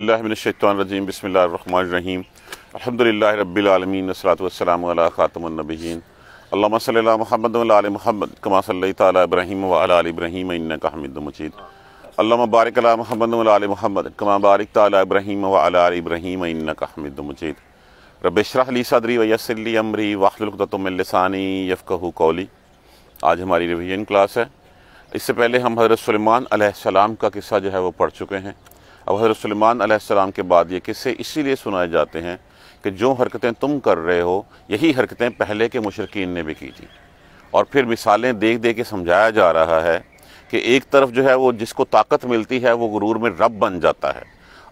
रजीम बसमीम अलहमदिल्ला रबालमीन वसलाम ख़ातमनबीन अल्लाम महमद महमद कमा सल इब्राहीम वाल इब्राहीम इन हमिद मजीद। अल्लाम बारिक महमद महमद कमा बारिक ताला इब्राहीम वाल इब्राहीम इन हमिद मजीद। रबशरहली सदरी वयसली अमरी वाहलतमिलसानी यफ़क़ कौली। आज हमारी रिवीजन क्लास है। इससे पहले हम हज़रत सलेमान सलाम का किस्सा जो है वो पढ़ चुके हैं। अब हज़रत सलेमान सलाम के बाद ये किस्से इसीलिए सुनाए जाते हैं कि जो हरकतें तुम कर रहे हो, यही हरकतें पहले के मुशरकिन ने भी की थी। और फिर मिसालें देख दे के समझाया जा रहा है कि एक तरफ़ जो है वो जिसको ताकत मिलती है, वो गुरूर में रब बन जाता है।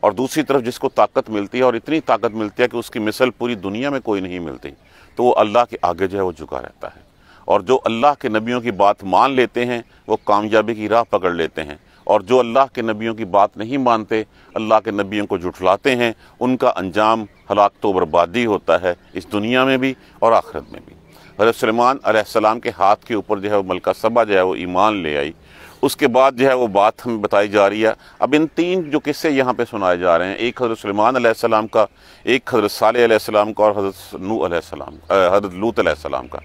और दूसरी तरफ़ जिसको ताकत मिलती है और इतनी ताकत मिलती है कि उसकी मिसल पूरी दुनिया में कोई नहीं मिलती तो वो अल्लाह के आगे जो है वो झुका रहता है। और जो अल्लाह के नबियों की बात मान लेते हैं, वो कामयाबी की राह पकड़ लेते हैं। और जो अल्लाह के नबियों की बात नहीं मानते, अल्लाह के नबियों को जुटलाते हैं, उनका अंजाम हलाक तो बर्बादी होता है इस दुनिया में भी और आखिरत में भी। हज़रत सलमान सलाम के हाथ के ऊपर जो है वो मलका सबा जो है वो ईमान ले आई। उसके बाद जो है वो बात हमें बताई जा रही है। अब इन तीन जो किस्से यहाँ पे सुनाए जा रहे हैं, एक हज़रत सलेमान सलाम का, एक हज़रत साल का और हज़रत नू सलाम हज़रत लूत का।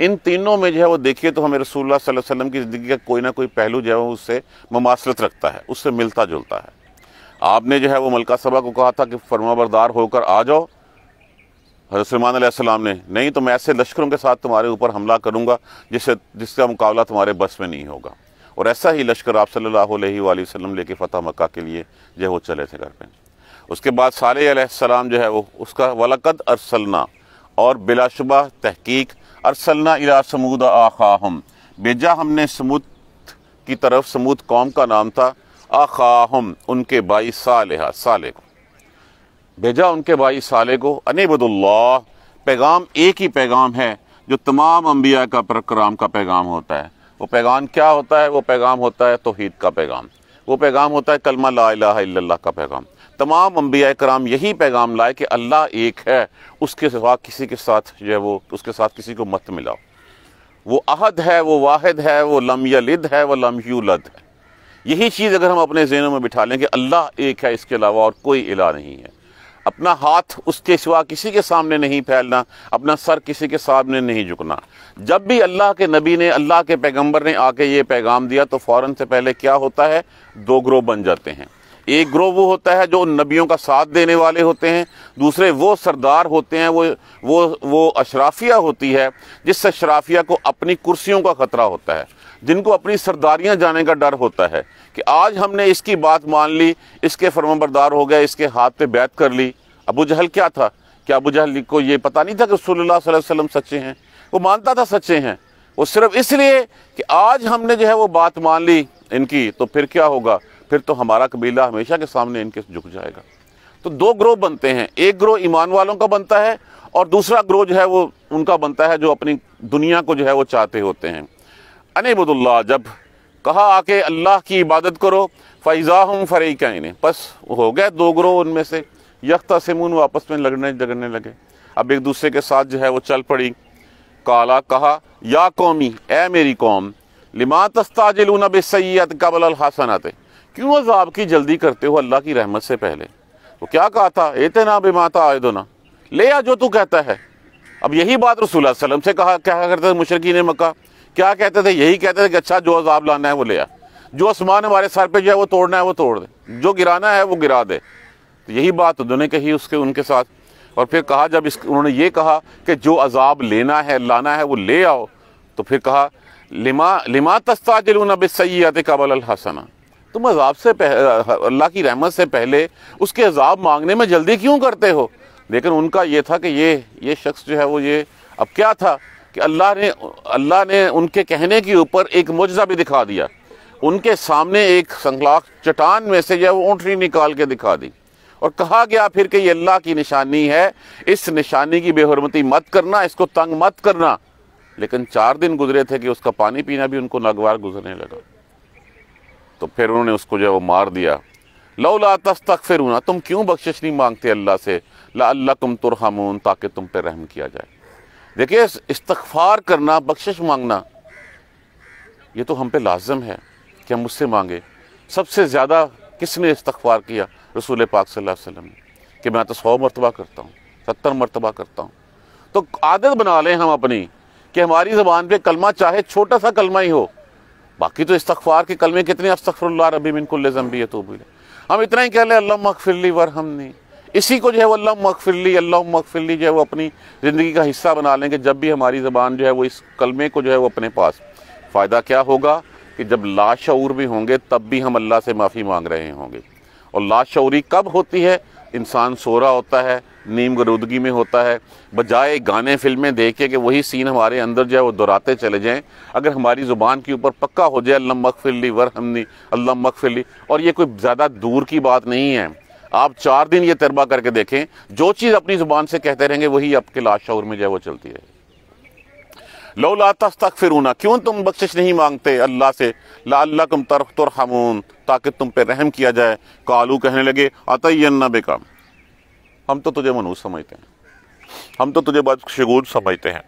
इन तीनों में जो है वो देखिए तो हमें रसूल वसल्लम की ज़िंदगी का कोई ना कोई पहलू जो है वो उससे ममासलत रखता है, उससे मिलता जुलता है। आपने जो है वो मलका सभा को कहा था कि फरमाबरदार होकर आ जाओ। हज़रत सलमान ने, नहीं तो मैं ऐसे लश्करों के साथ तुम्हारे ऊपर हमला करूँगा, जिससे, जिसका मुकाबला तुम्हारे बस में नहीं होगा। और ऐसा ही लश्कर आप सल्लल्लाहु अलैहि वसल्लम लेके फ़तह मक्का के लिए जो है वो चले थे घर पे। उसके बाद साले सलाम जो है वो, उसका वलकद अरसलना और बिलाशुबा तहकीक अरसलना इला समूद आखाहम। भेजा हमने समूद की तरफ़, समूद कौम का नाम था, आखाहम, उनके भाई साले साले को। भेजा उनके भाई साले को अनबदुल्ला पैगाम एक ही पैगाम है, जो तमाम अम्बिया का, प्रक्राम का पैगाम होता है। वो पैगाम क्या होता है? वो पैगाम होता है तोहीद का पैगाम। वो पैगाम होता है कलमा ला इला का पैगाम। तमाम अम्बिया कराम यही पैगाम लाए कि अल्लाह एक है, उसके सिवा किसी के साथ जो है वो, उसके साथ किसी को मत मिलाओ। वो अहद है, वो वाहिद है, वो लम यलिद है, वो लम यूलद है। यही चीज़ अगर हम अपने जहनों में बिठा लें कि अल्लाह एक है, इसके अलावा और कोई इला नहीं है। अपना हाथ उसके सिवा किसी के सामने नहीं फैलना, अपना सर किसी के सामने नहीं झुकना। जब भी अल्लाह के नबी ने, अल्लाह के पैगंबर ने आके ये पैगाम दिया तो फ़ौरन से पहले क्या होता है? दो ग्रोह बन जाते हैं। एक ग्रोह वो होता है जो नबियों का साथ देने वाले होते हैं, दूसरे वो सरदार होते हैं, वो वो वो अशराफिया होती है, जिस अशराफिया को अपनी कुर्सियों का खतरा होता है, जिनको अपनी सरदारियाँ जाने का डर होता है कि आज हमने इसकी बात मान ली, इसके फर्मबरदार हो गए, इसके हाथ पे बैत कर ली। अबू जहल क्या था? कि अबू जहल को ये पता नहीं था कि रसोल्ला सच्चे हैं? वो मानता था सच्चे हैं। वो सिर्फ़ इसलिए कि आज हमने जो है वो बात मान ली इनकी तो फिर क्या होगा? फिर तो हमारा कबीला हमेशा के सामने इनके झुक जाएगा। तो दो ग्रोह बनते हैं। एक ग्रोह ईमान वालों का बनता है और दूसरा ग्रोह जो है वो उनका बनता है जो अपनी दुनिया को जो है वो चाहते होते हैं। अनबुल्ला जब कहा आके अल्लाह की इबादत करो, फ़ैज़ा हम फ़रीक़ैन, बस हो गए दो ग्रोह उनमें से। यख्ता सिमून वो आपस में लगने झगड़ने लगे। अब एक दूसरे के साथ जो है वो चल पड़ी। काला कहा, या कौमी, ए मेरी कौम, लिमा तस्ताजिलून बेसैत कबल हसनत। क्यों अजाब की जल्दी करते हो अल्लाह की रहमत से पहले? तो क्या कहा था? एते ना बेमाता ना ले आ जो तू कहता है। अब यही बात रसूल सलम से कहा, क्या करते थे मुशरकी ने मक्का? क्या कहते थे? यही कहते थे कि अच्छा जो अजाब लाना है वो ले आ। जो आसमान हमारे सर पे जो है वो तोड़ना है, वो तोड़ दे। जो गिराना है, वो गिरा दे। तो यही बात उन्होंने कही उसके, उनके साथ। और फिर कहा, जब इस, उन्होंने ये कहा कि जो अजाब लेना है, लाना है, वो ले आओ तो फिर कहा, लिमा लिमा तस्ताजिलून बिसैयत कबल हसना। तुम अजाब से अल्लाह की रहमत से पहले उसके अजाब मांगने में जल्दी क्यों करते हो? लेकिन उनका ये था कि ये ये शख्स जो है वो ये, अब क्या था कि अल्लाह ने अल्लाह ने उनके कहने के ऊपर एक मुजजा भी दिखा दिया। उनके सामने एक संगलाक चटान में से जो है वो ऊँटनी निकाल के दिखा दी। और कहा गया फिर कि ये अल्लाह की निशानी है, इस निशानी की बेहरमती मत करना, इसको तंग मत करना। लेकिन चार दिन गुजरे थे कि उसका पानी पीना भी उनको नागवार गुजरने लगा। तो फिर उन्होंने उसको जो है वो मार दिया। लौला तस्तक फिर तुम क्यों बख्शिश नहीं मांगते अल्लाह से? ला अल्लाह तुम तुरहमून, ताकि तुम पर रहम किया जाए। देखिए इस्तफार करना, बख्शिश मांगना, ये तो हम पे लाजम है कि हम उससे मांगे। सबसे ज़्यादा किसने इस्तगफार किया? रसूल पाक वसल्लम ने। कि मैं तो सौ मरतबा करता हूँ, सत्तर मरतबा करता हूँ। तो आदत बना लें हम अपनी कि हमारी ज़बान पे कलमा चाहे छोटा सा कलमा ही हो बाकी तो इस्तगफार के कलमे कितने अस्तगफिरुल्लाह रबी मिन कुल्ल ज़म्बी हम इतना ही कह लें अल्लाह मगफिरली वर हमने इसी को जो है वो अल्लाह मगफिरली अल्लाह मगफिरली जो है वो अपनी ज़िंदगी का हिस्सा बना लेंगे, जब भी हमारी ज़बान जो है वो इस कलमे को जो है वो अपने पास। फ़ायदा क्या होगा कि जब लाशूर भी होंगे, तब भी हम अल्लाह से माफ़ी मांग रहे होंगे। और लाशूरी कब होती है? इंसान सो रहा होता है नीम गरूदगी में होता है। बजाय गाने फ़िल्में देखे कि वही सीन हमारे अंदर जो है, वो दोहराते चले जाएँ। अगर हमारी ज़ुबान के ऊपर पक्का हो जाए, अल्लाह मगफिरली वर हमनी अल्लाह मगफिरली और ये कोई ज़्यादा दूर की बात नहीं है। आप चार दिन ये तजर्बा करके देखें, जो चीज़ अपनी ज़ुबान से कहते रहेंगे, वही आपके लाश शौर में जो है, वो चलती है। लो ला तक फिर क्यों तुम बख्शिश नहीं मांगते अल्लाह से? ला अल्लाह तुम तरफ़ तुर हमून ताकि तुम पे रहम किया जाए। कालू कहने लगे अतयन्ना बेका। हम तो तुझे मनूस समझते हैं। हम तो तुझे बदशगूर समझते हैं।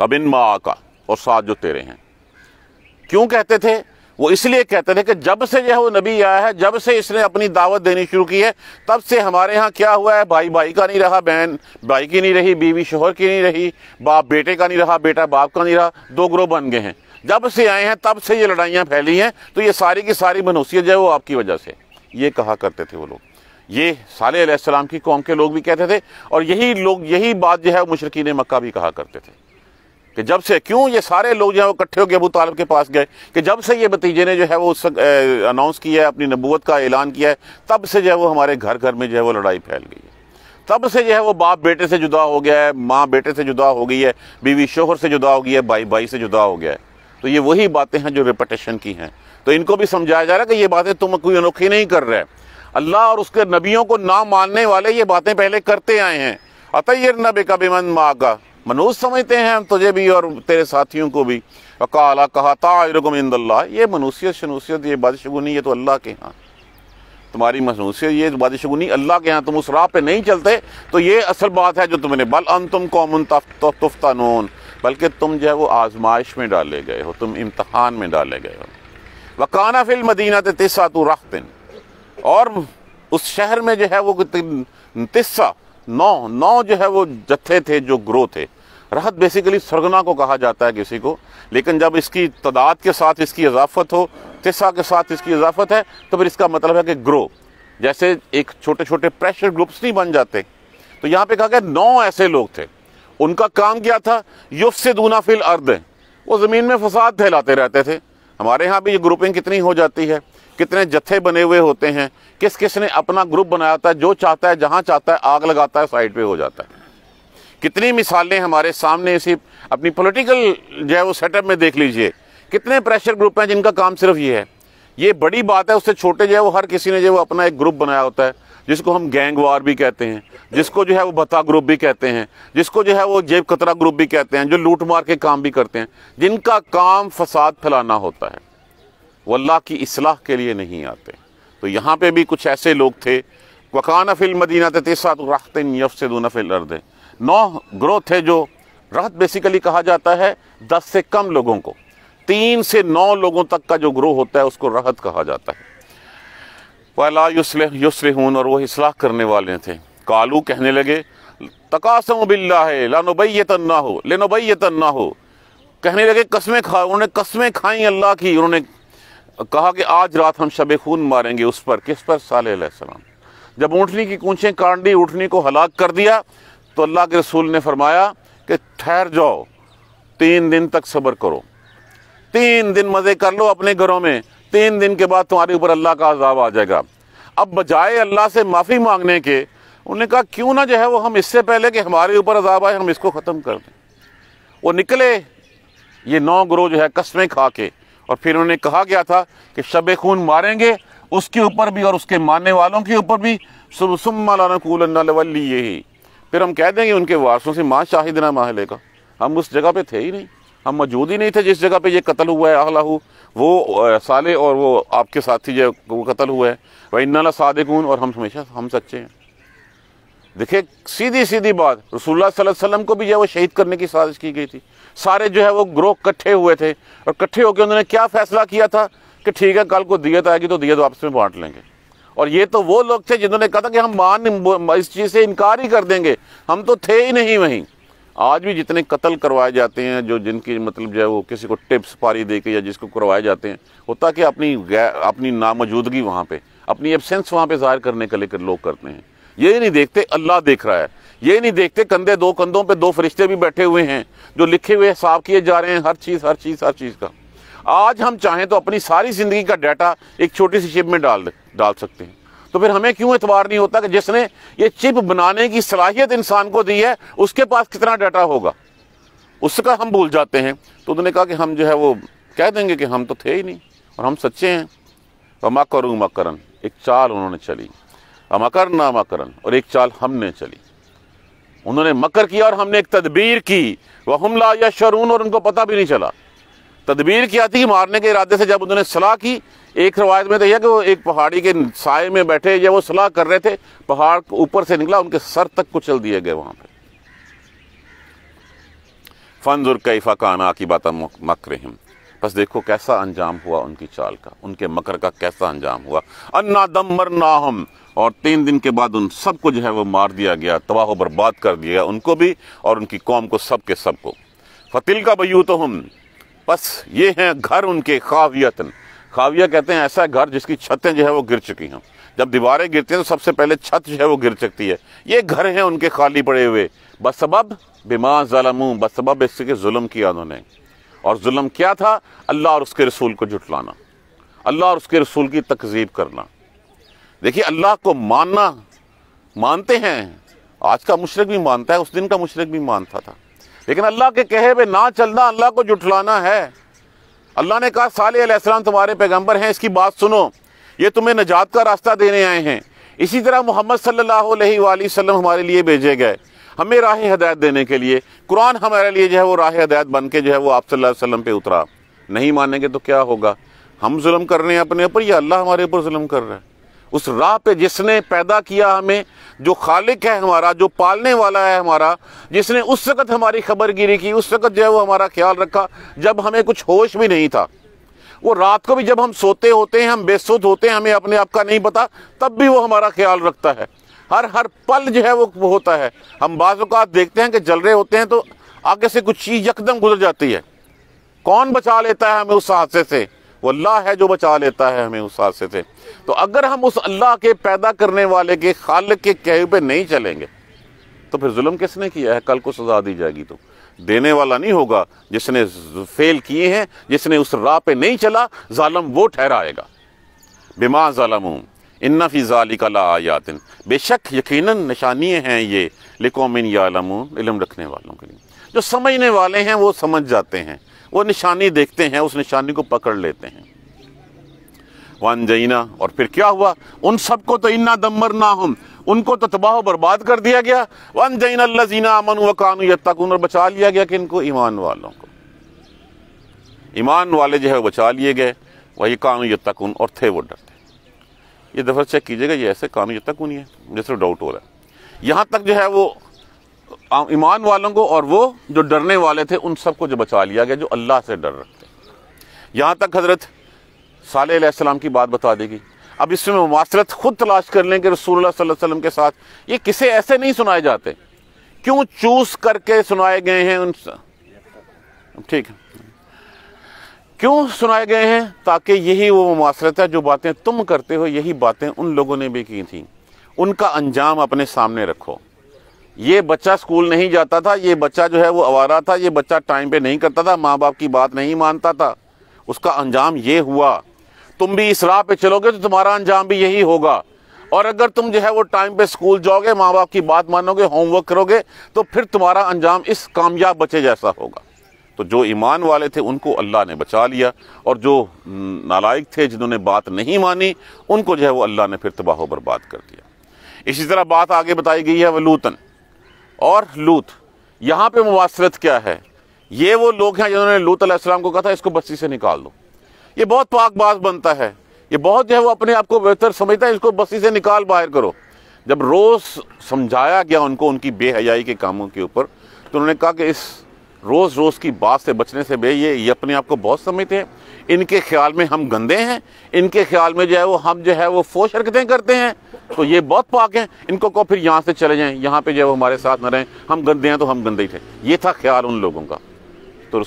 अब इन माँ का और साथ जो तेरे हैं। क्यों कहते थे? वो इसलिए कहते थे कि जब से जो है वो नबी आया है, जब से इसने अपनी दावत देनी शुरू की है, तब से हमारे यहाँ क्या हुआ है? भाई भाई का नहीं रहा, बहन भाई की नहीं रही, बीवी शोहर की नहीं रही, बाप बेटे का नहीं रहा, बेटा बाप का नहीं रहा, दो ग्रोह बन गए हैं। जब से आए हैं, तब से ये लड़ाइयाँ फैली हैं। तो ये सारी की सारी मनूसियत जो है वो आपकी वजह से। ये कहा करते थे वो लोग। ये साले सलाम की कौम के लोग भी कहते थे और यही लोग, यही बात जो है मुशरकिन मक्का भी कहा करते थे कि जब से, क्यों ये सारे लोग जो है वो इकट्ठे होकर अबू तालब के पास गए कि जब से ये भतीजे ने जो है वो अनाउंस किया है, अपनी नबूत का ऐलान किया है, तब से जो है वो हमारे घर घर में जो है वो लड़ाई फैल गई है। तब से जो है वो बाप बेटे से जुदा हो गया है, माँ बेटे से जुदा हो गई है, बीवी शोहर से जुदा हो गई है, भाई भाई से जुदा हो गया है। तो ये वही बातें हैं जो रिपटेशन की हैं। तो इनको भी समझाया जा रहा है कि ये बातें तुम कोई अनोखी नहीं कर रहे अल्लाह और उसके नबियों को ना मानने वाले ये बातें पहले करते आए हैं। अतयर नबे का बेमन माँ का मनूस समझते हैं हम तुझे भी और तेरे साथियों को भी। काला कहा तारकुम इंदल्ला ये मनूसियत शनूसियत ये बादशगुनी ये तो अल्लाह के यहाँ। तुम्हारी मनूसियत ये बादशगुनी अल्लाह के यहाँ। तुम उस राह पे नहीं चलते तो ये असल बात है जो तुमने। बल अन तुम कौम तुफ्तानून। बल्कि तुम जो है वो आजमाइश में डाले गए हो, तुम इम्तहान में डाले गए हो। वकाना फिल मदीना तिस्सा तू रखतिन और उस शहर में जो है वो तिस्सा, नौ नौ जो है वो जत्थे थे जो ग्रो थे। राहत बेसिकली सरगना को कहा जाता है किसी को, लेकिन जब इसकी तादाद के साथ इसकी इजाफत हो, तिस्सा के साथ इसकी इजाफत है तो फिर इसका मतलब है कि ग्रो जैसे एक छोटे छोटे प्रेशर ग्रुप्स नहीं बन जाते। तो यहाँ पे कहा गया नौ ऐसे लोग थे। उनका काम क्या था? युफ से दूना फिल अर्द। वो ज़मीन में फसाद फैलाते रहते थे। हमारे यहाँ भी ये ग्रुपिंग कितनी हो जाती है? कितने जत्थे बने हुए होते हैं, किस किस ने अपना ग्रुप बनाया होता है जो चाहता है, जहाँ चाहता है, आग लगाता है, साइड पे हो जाता है। कितनी मिसालें हमारे सामने इसी अपनी पॉलिटिकल जो है वो सेटअप में देख लीजिए। कितने प्रेशर ग्रुप हैं जिनका काम सिर्फ़ ये है। ये बड़ी बात है, उससे छोटे जो है वो हर किसी ने जो वो अपना एक ग्रुप बनाया होता है, जिसको हम गैंग वार भी कहते हैं, जिसको जो है वो बता ग्रुप भी कहते हैं, जिसको जो है वो जेब कतरा ग्रुप भी कहते हैं, जो लूट मार के काम भी करते हैं, जिनका काम फसाद फैलाना होता है। वो अल्लाह की इसलाह के लिए नहीं आते। तो यहाँ पे भी कुछ ऐसे लोग थे, वकाना फिल मदीना तेसात से फिल अर्द। नौ ग्रोह थे जो रहत बेसिकली कहा जाता है दस से कम लोगों को। तीन से नौ लोगों तक का जो ग्रोह होता है, उसको रहत कहा जाता है। वाला युसलहून, और वह इसलाह करने वाले थे। कालू कहने लगे, तकासम बिल्ला है लानोबैतन तन्ना हो लेनोबैतन ना हो कहने लगे, कस्में खा, उन्होंने कस्में खाई अल्लाह की, उन्होंने कहा कि आज रात हम शब खून मारेंगे उस पर, किस पर? साल सलाम जब ऊँटनी की कूचें काट दी ऊँटनी को हलाक कर दिया तो अल्लाह के रसूल ने फरमाया कि ठहर जाओ, तीन दिन तक सब्र करो। तीन दिन मज़े कर लो अपने घरों में, तीन दिन के बाद तुम्हारे ऊपर अल्लाह का अजाब आ जाएगा। अब बजाय अल्लाह से माफ़ी मांगने के, उन्होंने कहा, क्यों ना जो है वो हम इससे पहले कि हमारे ऊपर अजाब आए, हम इसको ख़त्म कर दें? वो निकले, ये नौ ग्रोह जो है कस्में खा के और फिर उन्होंने कहा गया था कि शब खून मारेंगे, उसके ऊपर भी और उसके मानने वालों के ऊपर भी। यही फिर हम कह देंगे उनके वारसों से माँ शाहिद ना माह लेगा। हम उस जगह पे थे ही नहीं। हम मौजूद ही नहीं थे जिस जगह पे ये कत्ल हुआ है अहलाहू वो साले और वो आपके साथी जो वो कत्ल हुआ है। वह इन्ना सादिकून और हम हमेशा, हम सच्चे हैं। देखिए सीधी सीधी बात, रसूलुल्लाह सल्लल्लाहु अलैहि वसल्लम को भी जो है वो शहीद करने की साजिश की गई थी। सारे जो है वो ग्रोह इकट्ठे हुए थे और इकट्ठे होकर उन्होंने क्या फैसला किया था कि ठीक है, कल को दियत आएगी तो दियत आपस में बांट लेंगे। और ये तो वो लोग थे जिन्होंने कहा था कि हम मान इस चीज़ से इनकार ही कर देंगे। हम तो थे ही नहीं वहीं। आज भी जितने कत्ल करवाए जाते हैं, जो जिनकी मतलब जो है वो किसी को टिप्स पारी दे के या जिसको करवाए जाते हैं, होता कि अपनी अपनी नामौजूदगी वहाँ पे, अपनी एबसेंस वहाँ पे ज़ाहिर करने के लेकर लोग करते हैं। ये नहीं देखते अल्लाह देख रहा है। ये नहीं देखते कंधे दो कंधों पे दो फरिश्ते भी बैठे हुए हैं, जो लिखे हुए हिसाब किए जा रहे हैं हर चीज़ हर चीज़ हर चीज़ का। आज हम चाहें तो अपनी सारी ज़िंदगी का डाटा एक छोटी सी चिप में डाल डाल सकते हैं। तो फिर हमें क्यों एतबार नहीं होता कि जिसने ये चिप बनाने की सलाहियत इंसान को दी है, उसके पास कितना डाटा होगा? उसका हम भूल जाते हैं। तो उन्होंने कहा कि हम जो है वो कह देंगे कि हम तो थे ही नहीं, और हम सच्चे हैं। वमा करूँ मकरन, एक चाल उन्होंने चली। अमकर ना मकरन, और एक चाल हमने चली। उन्होंने मकर किया और हमने एक तदबीर की। वह हमला या शरून और उनको पता भी नहीं चला। तदबीर किया थी? मारने के इरादे से जब उन्होंने सलाह की, एक रवायत में तो यह कि वो एक पहाड़ी के साय में बैठे, या वो सलाह कर रहे थे, पहाड़ ऊपर से निकला, उनके सर तक कुचल दिए गए वहाँ पर फंजुर कैफा काना की बात मकर बस देखो कैसा अंजाम हुआ उनकी चाल का, उनके मकर का कैसा अंजाम हुआ। अन्ना दम मर ना हम और तीन दिन के बाद उन सबको जो है वो मार दिया गया, तबाह बर्बाद कर दिया उनको भी और उनकी कौम को सब के सबको फतिल का बयू तो हम, बस ये हैं घर उनके खावियतन। खाविया कहते हैं ऐसा घर जिसकी छतें जो है वो गिर चुकी हैं। जब दीवारें गिरती हैं तो सबसे पहले छत जो है वो गिर सकती है। ये घर हैं उनके खाली पड़े हुए। बसबब बिमा ज़लमू बसबब इसके जुल्म किया उन्होंने। और जुल्म क्या था? अल्लाह और उसके रसूल को जुटलाना। अल्लाह और उसके रसूल की तकजीब करना। देखिए, अल्लाह को मानना, मानते हैं। आज का मुशरक भी मानता है, उस दिन का मुशरक भी मानता था। लेकिन अल्लाह के कहे पे ना चलना, अल्लाह को जुटलाना है। अल्लाह ने कहा, साल तुम्हारे पैगंबर हैं, इसकी बात सुनो। ये तुम्हें नजात का रास्ता देने आए हैं। इसी तरह मोहम्मद वसल्लम हमारे लिए भेजे गए। हमें राह हदायत देने के लिए, कुरान हमारे लिए जो है वो राह हदायत बन के जो है वो आप अलैहि वसल्लम पे उतरा। नहीं मानेंगे तो क्या होगा? हम जुल्म कर रहे हैं अपने ऊपर या अल्लाह हमारे ऊपर जुल्म कर रहा है? उस राह पे जिसने पैदा किया हमें, जो खालिक है हमारा, जो पालने वाला है हमारा, जिसने उस वक़्त हमारी खबरगिरी की, उस वक़्त जो है वो हमारा ख्याल रखा, जब हमें कुछ होश भी नहीं था। वो रात को भी जब हम सोते होते हैं, हम बेसुध होते हैं, हमें अपने आप का नहीं पता, तब भी वो हमारा ख्याल रखता है। हर हर पल जो है वो होता है। हम बाज़ात देखते हैं कि जल रहे होते हैं तो आगे से कुछ चीज़ यकदम गुजर जाती है। कौन बचा लेता है हमें उस हादसे से? वो अल्लाह है जो बचा लेता है हमें उस हादसे से। तो अगर हम उस अल्लाह के पैदा करने वाले के खालिक के कहे पे नहीं चलेंगे तो फिर जुल्म किसने किया है? कल को सजा दी जाएगी तो। देने वाला नहीं होगा जिसने फेल किए हैं, जिसने उस राह पे नहीं चला, जालम वो ठहराएगा। बिमा जालम, इन्ना फ़ी का ला आयातिन। बेशक यकीनन निशानियाँ हैं ये, लिकोमिन यालम, इलम रखने वालों के लिए। जो समझने वाले हैं, वो समझ जाते हैं। वो निशानी देखते हैं, उस निशानी को पकड़ लेते हैं। वन जईना, और फिर क्या हुआ? उन सबको तो इन्ना दमर ना हम, उनको तो तबाह बर्बाद कर दिया गया। वन जईन अल्लाजीना अमन व कानू यत्तकून, और बचा लिया गया कि इनको ईमान वालों को। ईमान वाले जो है बचा लिए गए, वही कानू यत्तकून, और थे वो डरते। ये दफ़ा चेक कीजिएगा, ये ऐसे कानू यत्तकून ही है जैसे डाउट हो रहा है। यहाँ तक जो है वो ईमान वालों को और वो जो डरने वाले थे, उन सबको जो बचा लिया गया, जो अल्लाह से डर रखते यहाँ तक हज़रत साल की बात बता देगी अब इसमें मुमासरत खुद तलाश कर लें कि रसूल वसल्लम के साथ ये किसे ऐसे नहीं सुनाए जाते? क्यों चूस करके सुनाए गए हैं उन ठीक है। क्यों सुनाए गए हैं? ताकि यही वो मुमासरत है, जो बातें तुम करते हो, यही बातें उन लोगों ने भी की थी। उनका अंजाम अपने सामने रखो। ये बच्चा स्कूल नहीं जाता था, ये बच्चा जो है वो आवारा था, ये बच्चा टाइम पे नहीं करता था माँ बाप की बात नहीं मानता था। उसका अंजाम ये हुआ, तुम भी इस राह पे चलोगे तो तुम्हारा अंजाम भी यही होगा। और अगर तुम जो है वो टाइम पे स्कूल जाओगे माँ बाप की बात मानोगे, होमवर्क करोगे तो फिर तुम्हारा अंजाम इस कामयाब बच्चे जैसा होगा। तो जो ईमान वाले थे, उनको अल्लाह ने बचा लिया, और जो नालायक थे, जिन्होंने बात नहीं मानी, उनको जो है वो अल्लाह ने फिर तबाह बर्बाद कर दिया। इसी तरह बात आगे बताई गई है वलूतन और लूत। यहाँ पे मुबासरत क्या है? ये वो लोग हैं जिन्होंने लूत अलैहिस्सलाम को कहा था, इसको बस्ती से निकाल दो। ये बहुत पाकबाज बनता है। ये बहुत जो है वो अपने आप को बेहतर समझता है, इसको बस्ती से निकाल बाहर करो। जब रोज़ समझाया गया उनको उनकी बेहयाई के कामों के ऊपर तो उन्होंने कहा कि इस रोज़ रोज़ की बात से बचने से बे ये ये अपने आप को बहुत समझते हैं। इनके ख्याल में हम गंदे हैं, इनके ख्याल में जो है वो हम जो है वो फोश हरकतें करते हैं। तो ये बहुत पाक हैं, इनको को फिर यहाँ से चले जाएँ, यहाँ पे जो है वो हमारे साथ न रहें। हम गंदे हैं तो हम गंदे ही थे। ये था ख्याल उन लोगों का। तो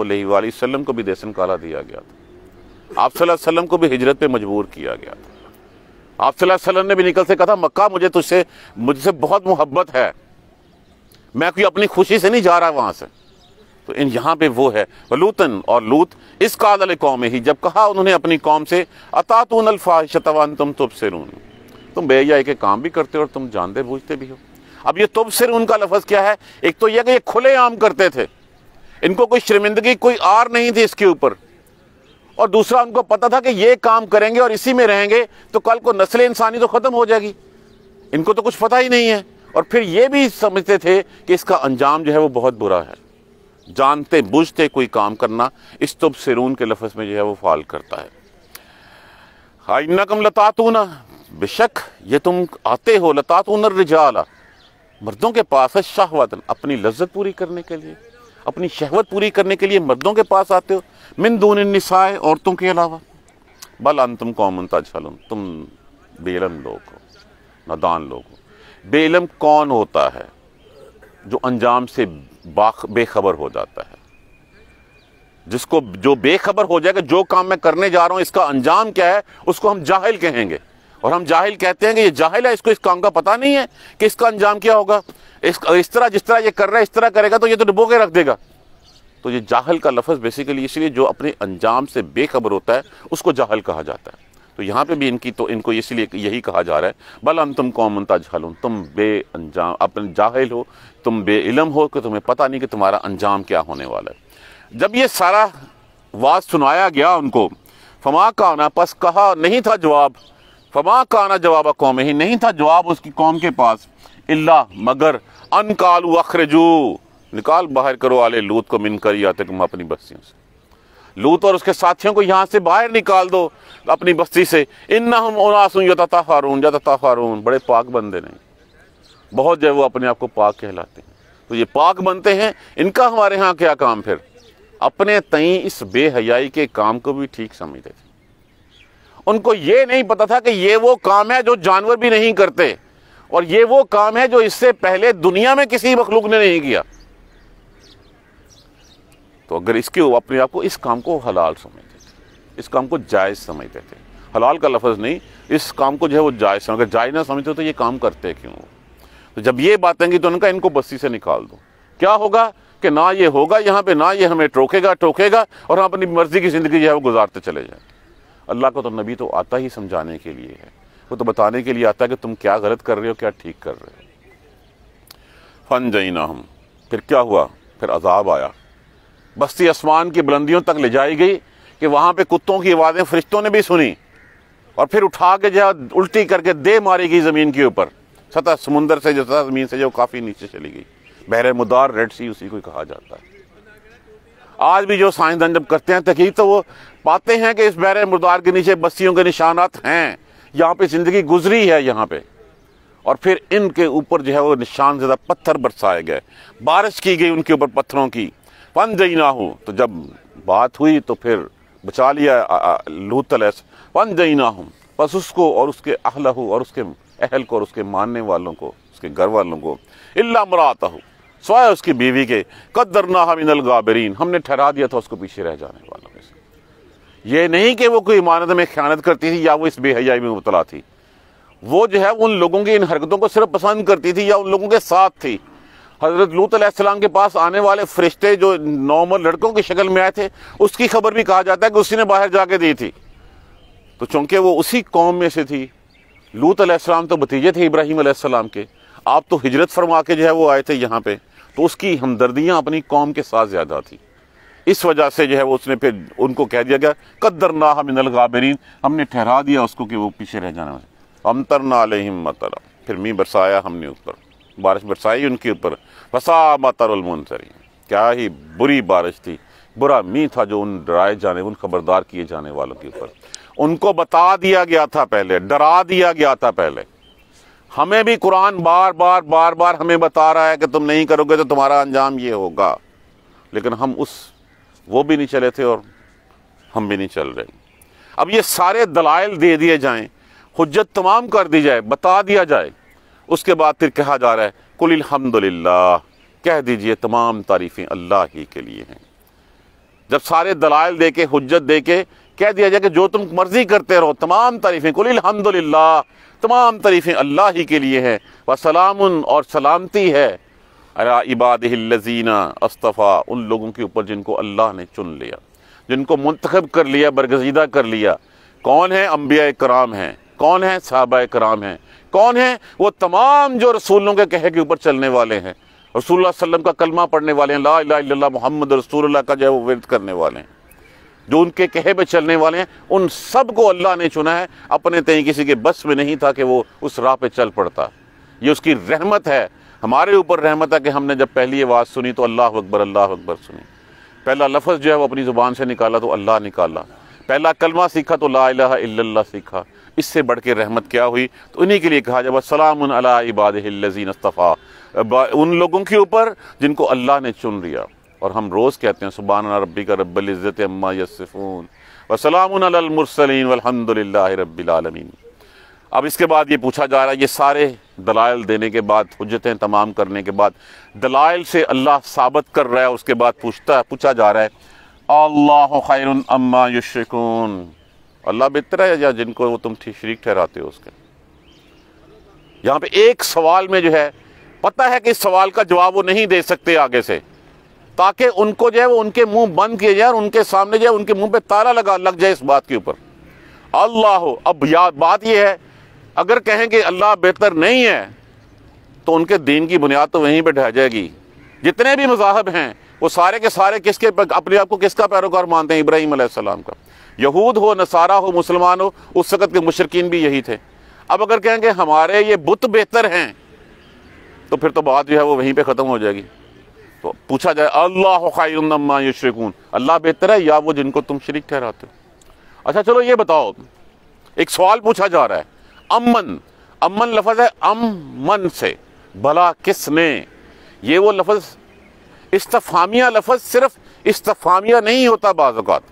अलैहि वसल्लम को भी देसन काला दिया गया था। आप वसल्लम को भी हिजरत पे मजबूर किया गया था। आप वसल्लम ने भी निकल से कहा था, मक्का मुझे तुझसे, मुझसे बहुत मोहब्बत है। मैं कोई अपनी खुशी से नहीं जा रहा वहाँ से। तो इन यहाँ पे वो है, लूतन और लूत इस कादल कौम ही, जब कहा उन्होंने अपनी कौम से, अतातून अल्फाशतवान तुम तुब से रून तुम बेया के काम भी करते हो और तुम जानते बूझते भी हो। अब ये तुब सिर उनका लफज क्या है? एक तो यह कि ये खुले आम करते थे। इनको कोई शर्मिंदगी, कोई आर नहीं थी इसके ऊपर। और दूसरा, उनको पता था कि ये काम करेंगे और इसी में रहेंगे तो कल को नस्ल इंसानी तो खत्म हो जाएगी। इनको तो कुछ पता ही नहीं है। और फिर ये भी समझते थे कि इसका अंजाम जो है वो बहुत बुरा है। जानते, बुझते कोई काम करना, इस तुब सिरून के लफज में जो है वो फाल करता है। हाँ इन्ना कम लतातूना, बेशक ये तुम आते हो लता लतातून रिजाला। मर्दों के पास है शाहवतन, अपनी लज्जत पूरी करने के लिए। अपनी शहवत पूरी करने के लिए मर्दों के पास आते हो। मिन दून निसाए, औरतों के अलावा। बल अन तुम कौम तजहलुन तुम बेलम लोग हो, नादान लोग बेलम कौन होता है जो अंजाम से बेखबर हो जाता है? जिसको जो बेखबर हो जाएगा, जो काम मैं करने जा रहा हूँ, इसका अंजाम क्या है? उसको हम जाहिल कहेंगे। और हम जाहिल कहते हैं कि ये जाहिल है, इसको इस काम का पता नहीं है कि इसका अंजाम क्या होगा। इस इस तरह, जिस तरह ये कर रहा है, इस तरह करेगा तो ये तो डुबो के रख देगा। तो ये जाहल का लफज बेसिकली इसलिए जो अपने अंजाम से बेखबर होता है, उसको जाहल कहा जाता है। तो यहाँ पे भी इनकी तो इनको इसलिए यही कहा जा रहा है, बल अन तुम कौम तजहल तुम बे अंजाम, अपने जाहिल हो, तुम बे इलम हो कि तुम्हें पता नहीं कि तुम्हारा अंजाम क्या होने वाला है। जब ये सारा वाज सुनाया गया उनको, फमा का आना पस कहा नहीं था जवाब, फमा का आना जवाब कौम ही नहीं था जवाब उसकी कौम के पास, इल्ला मगर अन कालू अखरजू, निकाल बाहर करो आले लूत को मिन कर या तुम अपनी बस्तियों से। लूत और उसके साथियों को यहाँ से बाहर निकाल दो अपनी बस्ती से। इन न हम उनासूँ यता फारून यता फारून। बड़े पाक बंदे नहीं। बहुत जो वो अपने आप को पाक कहलाते हैं। तो ये पाक बनते हैं। इनका हमारे यहाँ क्या काम फिर? अपने तई इस बेहयाई के काम को भी ठीक समझते थे। उनको ये नहीं पता था कि ये वो काम है जो जानवर भी नहीं करते। और ये वो काम है जो इससे पहले दुनिया में किसी मखलूक ने नहीं किया। तो अगर इसके अपने आप को इस काम को हलाल समझते थे, इस काम को जायज़ समझते थे। हलाल का लफज नहीं, इस काम को जो है वो जायज़ समझ, अगर जायज़ ना समझते तो ये काम करते क्यों? तो जब ये बातें की तो उनका इनको बस्ती से निकाल दो। क्या होगा कि ना ये होगा यहाँ पे, ना ये हमें टोकेगा टोकेगा और हम अपनी मर्ज़ी की ज़िंदगी जो है वो गुजारते चले जाए। अल्लाह को तो नबी तो आता ही समझाने के लिए है। वो तो बताने के लिए आता है कि तुम क्या गलत कर रहे हो, क्या ठीक कर रहे हो। फन जईना हम फिर क्या हुआ? फिर अजाब आया। बस्ती आसमान की बुलंदियों तक ले जाई गई कि वहाँ पे कुत्तों की आवाज़ें फरिश्तों ने भी सुनी और फिर उठा के जो उल्टी करके दे मारी गई ज़मीन के ऊपर। सतह समुंदर से जो सतह ज़मीन से जो काफ़ी नीचे चली गई। बहर मुदार रेड सी उसी को कहा जाता है। आज भी जो साइंसदान जब करते हैं तहकीक तो वो पाते हैं कि इस बहर मुदार के नीचे बस्तियों के निशानात हैं। यहाँ पे ज़िंदगी गुजरी है यहाँ पे। और फिर इनके ऊपर जो है वो निशान ज़्यादा पत्थर बरसाए गए। बारिश की गई उनके ऊपर पत्थरों की। फन जई ना हो। तो जब बात हुई तो फिर बचा लिया लूत फन जई ना हूँ। बस उसको और उसके अहलहू और उसके अहल को और उसके मानने वालों को, उसके घर वालों को, इल्ला मराता हूँ स्वाय उसकी बीवी के कदर ना मिनल गाबरीन। हमने ठहरा दिया था उसको पीछे रह जाने वालों में से। ये नहीं कि वो कोई इमानत में ख्यानत करती थी या वो इस बेहयाई में मुबतला थी। वो जो है उन लोगों की इन हरकतों को सिर्फ़ पसंद करती थी या उन लोगों के साथ थी। हज़रत लूत के पास आने वाले फरिश्ते जो नॉर्मल लड़कों की शक्ल में आए थे, उसकी खबर भी कहा जाता है कि उसी ने बाहर जाके दी थी। तो चूँकि वो उसी कौम में से थी, लूत तो भतीजे थे इब्राहिम के। आप तो हिजरत फरमा के जो है वो आए थे यहाँ पे तो उसकी हमदर्दियाँ अपनी कौम के साथ ज़्यादा थी। इस वजह से जो है वो उसने फिर उनको कह दिया गया कद्दर ना हम गाबरीन। हमने ठहरा दिया उसको कि वो पीछे रह जाने। वाले अमतर ना फिर मी बरसाया हमने ऊपर। बारिश बरसाई उनके ऊपर। फसा मतरमनसरी क्या ही बुरी बारिश थी। बुरा मी था जो उन डराए जाने, उन खबरदार किए जाने वालों के ऊपर। उनको बता दिया गया था पहले, डरा दिया गया था पहले। हमें भी कुरान बार बार बार बार हमें बता रहा है कि तुम नहीं करोगे तो तुम्हारा अंजाम ये होगा। लेकिन हम उस, वो भी नहीं चले थे और हम भी नहीं चल रहे। अब ये सारे दलाइल दे दिए जाएँ, हुज्जत तमाम कर दी जाए, बता दिया जाए। उसके बाद फिर कहा जा रहा है कुल हमदुल्ला कह दीजिए, तमाम तारीफ़ें अल्लाह ही के लिए हैं। जब सारे दलाइल दे के हजत दे के कह दिया जाए कि जो तुम मर्ज़ी करते रहो, तमाम तारीफ़ें, कुल हमदुल्ला तमाम तारीफ़ें अल्लाह ही के लिए हैं। व सलाम और सलामती है। अला इबादीना अस्तफ़ा, उन लोगों के ऊपर जिनको अल्लाह ने चुन लिया, जिनको मंतखब कर लिया, बरगजीदा कर लिया। कौन है अम्बिया कराम हैं? कौन है साहबा कराम हैं? कौन है? वो तमाम जो रसूलों के कहे के ऊपर चलने वाले हैं। रसूल वसल्लम का कलमा पढ़ने वाले हैं, ला मोहम्मद रसूल का जो है वो विरत करने वाले हैं। जो उनके कहे पे चलने वाले हैं, उन सबको अल्लाह ने चुना है, अपने तय किसी के बस में नहीं था कि वो उस राह पे चल पड़ता। ये उसकी रहमत है। हमारे ऊपर रहमत है कि हमने जब पहली आवाज़ सुनी तो अल्लाह अकबर अल्लाह अकबर सुनी। पहला लफ्ज़ जो है वो अपनी ज़ुबान से निकाला तो अल्लाह निकाला। पहला कलमा सीखा तो ला इला सीखा। इससे बढ़ के रहमत क्या हुई? तो उन्हीं के लिए कहा जब सलाम इबादीन अस्तफ़ा। उन लोगों के ऊपर जिनको अल्लाह ने चुन लिया। और हम रोज़ कहते हैं सुबहान रबी का रब्बुल्ज़त अम्मा यसफ़ून वसलामसलिन वलहमदिल्ला रबालमीन अब इसके बाद ये पूछा जा रहा है, ये सारे दलाइल देने के बाद हजतें तमाम करने के बाद, दलाइल से अल्लाह साबित कर रहा है, उसके बाद पूछता, पूछा जा रहा है, अल्लाह खैर अम्मा युशकून अल्लाह बेहतर है या जिनको वो तुम शरीक ठहराते हो उसके? यहाँ पे एक सवाल में जो है, पता है कि इस सवाल का जवाब वो नहीं दे सकते आगे से। ताकि उनको जो है, वो उनके मुँह बंद किए जाए और उनके सामने जो है, उनके मुँह पे ताला लगा लग जाए इस बात के ऊपर। अल्लाह, अब याद बात यह है, अगर कहें कि अल्लाह बेहतर नहीं है तो उनके दीन की बुनियाद तो वहीं पर ढह जाएगी। जितने भी मजाहब हैं, वो सारे के सारे किसके अपने आप को किसका पैरोकार मानते हैं? इब्राहिम का। यहूद हो, नसारा हो, मुसलमान हो, उस वक़्त के मुशरकिन भी यही थे। अब अगर कहेंगे हमारे ये बुत बेहतर हैं तो फिर तो बात जो है वो वहीं पे ख़त्म हो जाएगी। तो पूछा जाए, अल्लाह यशरकून। अल्लाह बेहतर है या वो जिनको तुम शरीक ठहराते हो? अच्छा चलो ये बताओ। एक सवाल पूछा जा रहा है अमन अमन लफज है अमन से। भला किसने? ये वो लफज, इस्तफामिया लफज सिर्फ़ इस्तफामिया नहीं होता बाज़ात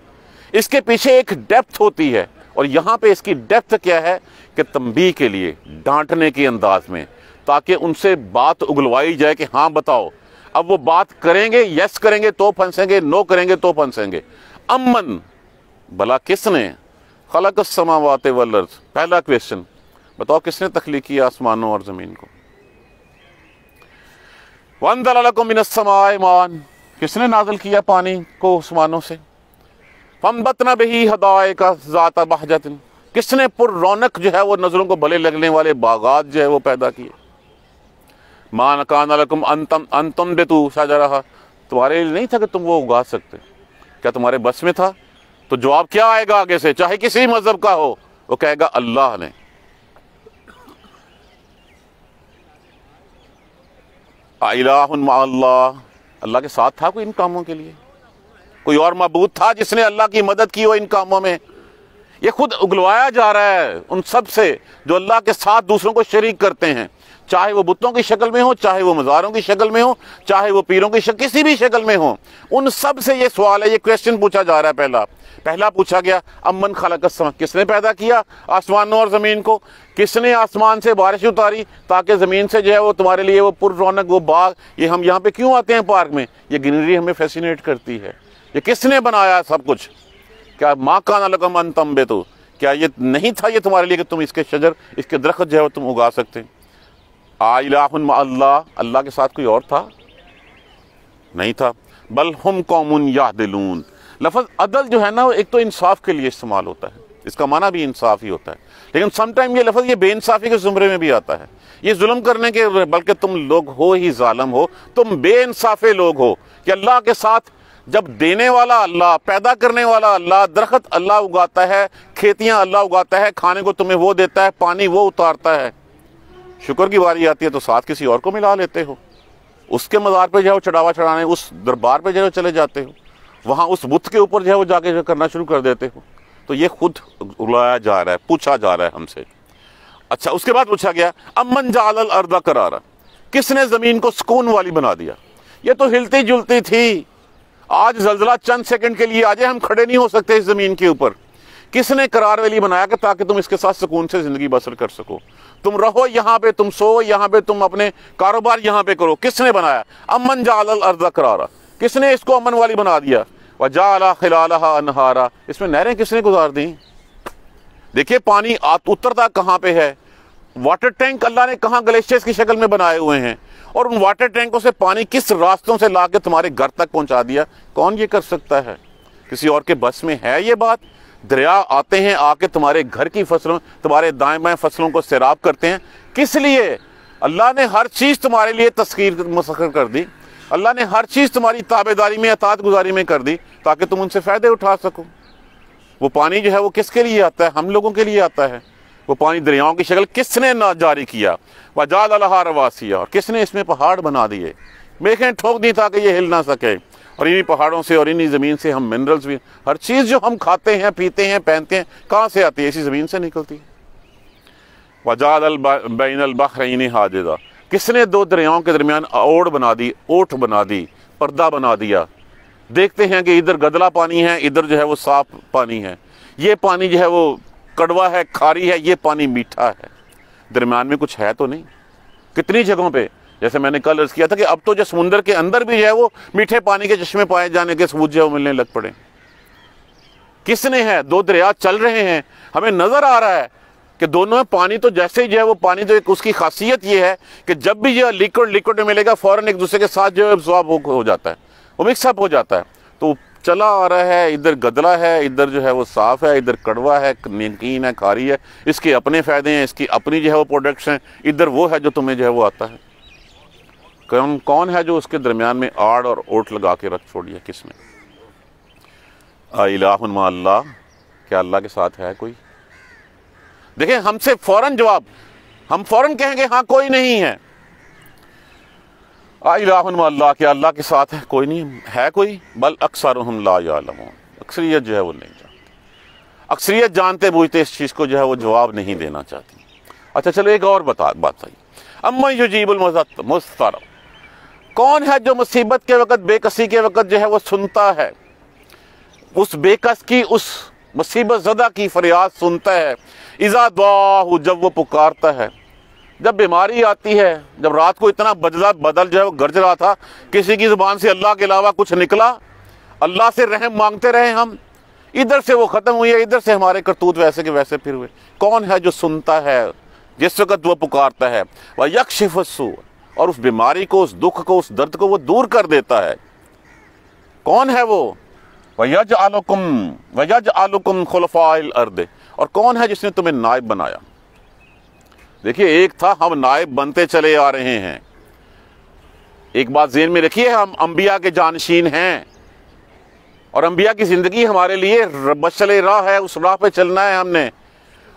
इसके पीछे एक डेप्थ होती है और यहाँ पे इसकी डेप्थ क्या है कि तंबी के लिए, डांटने के अंदाज में, ताकि उनसे बात उगलवाई जाए कि हाँ बताओ, अब वो बात करेंगे यस करेंगे तो फंसेंगे नो करेंगे तो फंसेंगे। अमन भला किसने? खलक समावात वलर्स पहला क्वेश्चन बताओ किसने तखलीक किया आसमानों और ज़मीन को? वन दलाल को मान। किसने नाजल किया पानी को आसमानों से? बही का ज़ाता किसने पुर रौनक जो है वो नज़रों को भले लगने वाले बागात जो है वो पैदा किए? मान कान अलकुम अंतम अंतम बे तू रहा। तुम्हारे लिए नहीं था कि तुम वो उगा सकते। क्या तुम्हारे बस में था? तो जवाब क्या आएगा आगे से? चाहे किसी मज़हब का हो, वो कहेगा अल्लाह ने। अल्लाह अल्लाह के साथ था कोई इन कामों के लिए? कोई और मबूत था जिसने अल्लाह की मदद की हो इन कामों में? ये खुद उगलवाया जा रहा है उन सबसे जो अल्लाह के साथ दूसरों को शरीक करते हैं। चाहे वो बुतों की शक्ल में हो, चाहे वो मज़ारों की शक्ल में हो, चाहे वो पीरों की शक्ल, किसी भी शक्ल में हो, उन सबसे ये सवाल है, ये क्वेश्चन पूछा जा रहा है पहला। पहला पूछा गया अमन खाला किसने पैदा किया आसमानों और ज़मीन को? किसने आसमान से बारिश उतारी ताकि ज़मीन से जो है वो तुम्हारे लिए वो पुर रौनक वो बाग, ये हम यहाँ पे क्यों आते हैं पार्क में? ये ग्रीनरी हमें फैसिनेट करती है। ये किसने बनाया सब कुछ? क्या माँ का नलकम अन तम्बे तो? क्या ये नहीं था ये तुम्हारे लिए कि तुम इसके शजर, इसके दरख्त जो है वो तुम उगा सकते? अल्लाह अल्लाह के साथ कोई और था? नहीं था। बल हम कौमुन या दिलून लफज अदल जो है ना, वो एक तो इंसाफ के लिए इस्तेमाल होता है। इसका माना भी इंसाफ ही होता है। लेकिन समटाइम ये लफज, ये बेइंसाफ़ी के जुमरे में भी आता है। ये जुल्म करने के, बल्कि तुम लोग हो ही जालम हो, तुम बेइंसाफे लोग हो कि अल्लाह के साथ जब देने वाला अल्लाह, पैदा करने वाला अल्लाह, दरख्त अल्लाह उगाता है, खेतियाँ अल्लाह उगाता है, खाने को तुम्हें वो देता है, पानी वो उतारता है। शुक्र की बारी आती है तो साथ किसी और को मिला लेते हो। उसके मज़ार पे जो है चढ़ावा चढ़ाने, उस दरबार पे जो है चले जाते हो। वहाँ उस बुत के ऊपर जो है वो जाके जो करना शुरू कर देते हो। तो ये खुद उड़ाया जा रहा है, पूछा जा रहा है हमसे। अच्छा उसके बाद पूछा गया अमन जाल अर्दा करारा, किसने ज़मीन को सुकून वाली बना दिया? ये तो हिलती जुलती थी। आज जलजला चंद सेकंड के लिए आ जाए हम खड़े नहीं हो सकते इस ज़मीन के ऊपर। किसने करार वैली बनाया कि ताकि तुम इसके साथ सुकून से ज़िंदगी बसर कर सको? तुम रहो यहाँ पे, तुम सो यहाँ पे, तुम अपने कारोबार यहाँ पे करो। किसने बनाया? अमन जाल अर्जा करारा। किसने इसको अमन वाली बना दिया? वजाला खिलाला अनहारा। इसमें नहरें किसने गुजार दी? देखिए, पानी उतरता कहाँ पे है? वाटर टैंक अल्लाह ने कहा ग्लेशियर्स की शक्ल में बनाए हुए हैं? और उन वाटर टैंकों से पानी किस रास्तों से ला के तुम्हारे घर तक पहुँचा दिया? कौन ये कर सकता है? किसी और के बस में है ये बात? दरिया आते हैं, आके तुम्हारे घर की फ़सलों, तुम्हारे दाएँ बाएँ फ़सलों को सैराब करते हैं। किस लिए? अल्लाह ने हर चीज़ तुम्हारे लिए तस्कीर मुसर कर दी। अल्लाह ने हर चीज़ तुम्हारी ताबेदारी में अतात गुजारी में कर दी, ताकि तुम उनसे फ़ायदे उठा सको। वो पानी जो है वो किसके लिए आता है? हम लोगों के लिए आता है। वो पानी दरियाओं की शक्ल किसने ना जारी किया? वजाद रवासिया और किसने इसमें पहाड़ बना दिए? मेखें ठोक दी ताकि ये हिल ना सके। और इन्हीं पहाड़ों से और इन्हीं ज़मीन से हम मिनरल्स भी हर चीज़ जो हम खाते हैं, पीते हैं, पहनते हैं, कहाँ से आती है? इसी ज़मीन से निकलती है। वजाद बैन अलबहरीन हाजिदा, किसने दो दरियाओं के दरमियान ओढ़ बना दी, ओठ बना दी, पर्दा बना दिया? देखते हैं कि इधर गदला पानी है, इधर जो है वो साफ़ पानी है। ये पानी जो है वो कड़वा है, खारी है, ये पानी मीठा है। दरमियान में कुछ है तो नहीं। कितनी जगहों पे, जैसे मैंने कल अर्ज़ किया था कि अब तो जो समुंदर के अंदर भी है वो मीठे पानी के चश्मे पाए जाने के सबूत जो मिलने लग पड़े। किसने है? दो दरिया चल रहे हैं। हमें नज़र आ रहा है कि दोनों में पानी तो जैसे ही जो है वो पानी तो एक उसकी खासियत ये है कि जब भी जो लिक्विड लिक्विड में मिलेगा, फ़ौरन एक दूसरे के साथ जो है हो जाता है। वो मिक्सअप हो जाता है। चला आ रहा है, इधर गदला है, इधर जो है वो साफ़ है, इधर कड़वा है, नमकीन है, खारी है, इसके अपने फ़ायदे हैं, इसकी अपनी जो है वो प्रोडक्ट्स हैं, इधर वो है जो तुम्हें जो है वो आता है। कौन कौन है जो उसके दरमियान में आड़ और ओट लगा के रख छोड़ी किसने अल्लाह, क्या अल्लाह के साथ है कोई? देखें, हमसे फ़ौरन जवाब, हम फ़ौरन कहेंगे हाँ कोई नहीं है। अल्लाह के अल्लाह के साथ है, कोई नहीं, है कोई, बल अक्सर अक्सरियत जो है वो नहीं जानती। अक्सरियत जानते बूझते इस चीज़ को जो है वो जवाब नहीं देना चाहती। अच्छा चलो एक और बता, बात सही। अम्मा युजीबुल मुस्तर। कौन है जो मुसीबत के वक्त, बेकसी के वक्त जो है वो सुनता है? उस बेकस की, उस मुसीबत ज़दा की फरियाद सुनता है। इज़ा दुआ जब वो पुकारता है। जब बीमारी आती है, जब रात को इतना बदला, बदल जो है वो गरज रहा था, किसी की ज़ुबान से अल्लाह के अलावा कुछ निकला, अल्लाह से रहम मांगते रहे हम, इधर से वो ख़त्म हुई है, इधर से हमारे करतूत वैसे के वैसे फिर हुए। कौन है जो सुनता है, जिस वक्त वो पुकारता है? वह यक्षफसू और उस बीमारी को, उस दुख को, उस दर्द को वो दूर कर देता है। कौन है वो? वयज आलुकुम वयज आलुकुम खुलफाइल अर्द, और कौन है जिसने तुम्हें नायब बनाया? देखिए, एक था, हम नायब बनते चले आ रहे हैं। एक बात जेन में रखिए, हम अंबिया के जानशीन हैं। और अंबिया की ज़िंदगी हमारे लिए बचले राह है, उस राह पे चलना है हमने।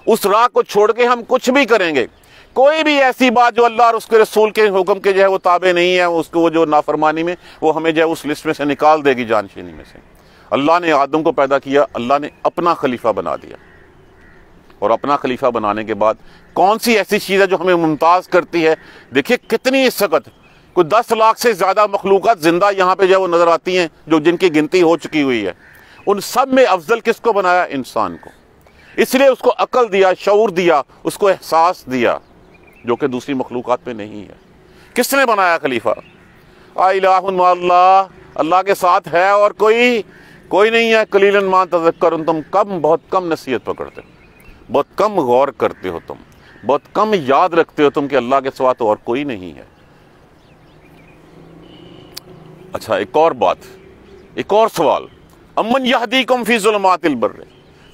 उस राह को छोड़ के हम कुछ भी करेंगे। कोई भी ऐसी बात जो अल्लाह और उसके रसूल के हुक्म के जो है, वो ताबे नहीं है, उसको वो जो नाफरमानी में, वो हमें जो है, उस लिस्ट में से निकाल देगी जानशीनी में से। अल्लाह ने आदम को पैदा किया, अल्लाह ने अपना खलीफा बना दिया। और अपना खलीफा बनाने के बाद कौन सी ऐसी चीज़ है जो हमें मुमताज़ करती है? देखिए, कितनी सख्त कोई दस लाख से ज़्यादा मखलूक ज़िंदा यहाँ पर जो वो नज़र आती हैं, जो जिनकी गिनती हो चुकी हुई है। उन सब में अफजल किसको बनाया? इंसान को। इसलिए उसको अकल दिया शूर दिया, उसको एहसास दिया, जो कि दूसरी मखलूक में नहीं है। किसने बनाया खलीफा? अल्लाह अल्लाह के साथ है और कोई कोई नहीं है। कलीलन मान तजक्कर तुम कम, बहुत कम नसीहत पकड़ते। बहुत कम गौर करते हो तुम, बहुत कम याद रखते हो तुम कि अल्लाह के सिवा तो और कोई नहीं है। अच्छा एक और बात, एक और सवाल। अमन यहदी कम फीजुलमातिल बर्रे।